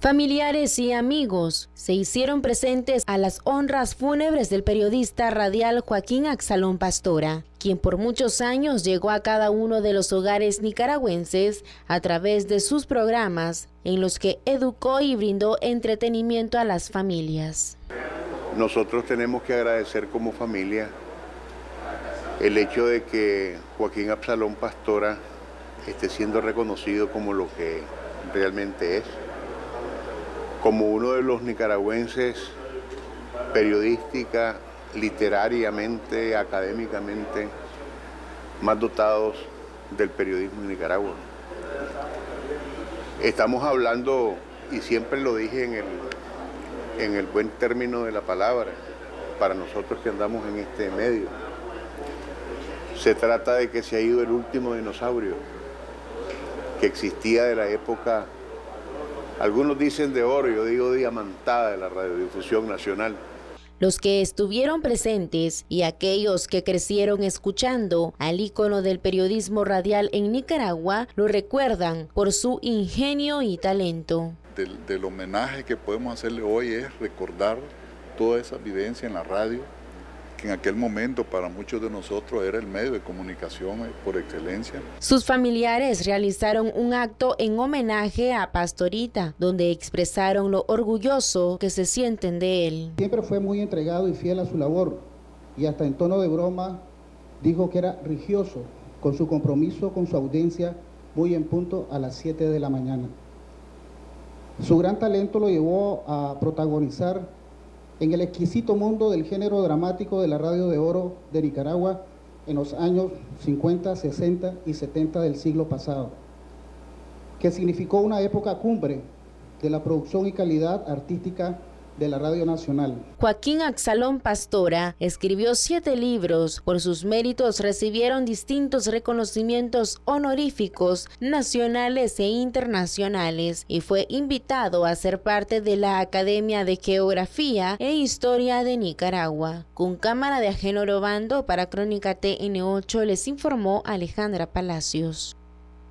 Familiares y amigos se hicieron presentes a las honras fúnebres del periodista radial Joaquín Axalón Pastora, quien por muchos años llegó a cada uno de los hogares nicaragüenses a través de sus programas en los que educó y brindó entretenimiento a las familias. Nosotros tenemos que agradecer como familia el hecho de que Joaquín Absalón Pastora esté siendo reconocido como lo que realmente es como uno de los nicaragüenses periodística, literariamente, académicamente más dotados del periodismo en Nicaragua. Estamos hablando, y siempre lo dije en el, en el buen término de la palabra, para nosotros que andamos en este medio, se trata de que se ha ido el último dinosaurio que existía de la época algunos dicen de oro, yo digo diamantada de la radiodifusión nacional. Los que estuvieron presentes y aquellos que crecieron escuchando al ícono del periodismo radial en Nicaragua lo recuerdan por su ingenio y talento. Del, del homenaje que podemos hacerle hoy es recordar toda esa vivencia en la radio, que en aquel momento para muchos de nosotros era el medio de comunicación eh, por excelencia. Sus familiares realizaron un acto en homenaje a Pastorita, donde expresaron lo orgulloso que se sienten de él. Siempre fue muy entregado y fiel a su labor y hasta en tono de broma dijo que era religioso con su compromiso con su audiencia muy en punto a las 7 de la mañana. Su gran talento lo llevó a protagonizar en el exquisito mundo del género dramático de la radio de oro de Nicaragua en los años 50, 60 y 70 del siglo pasado, que significó una época cumbre de la producción y calidad artística de la Radio Nacional. Joaquín Axalón Pastora escribió siete libros. Por sus méritos recibieron distintos reconocimientos honoríficos nacionales e internacionales y fue invitado a ser parte de la Academia de Geografía e Historia de Nicaragua. Con cámara de ajeno Bando para Crónica TN8 les informó Alejandra Palacios.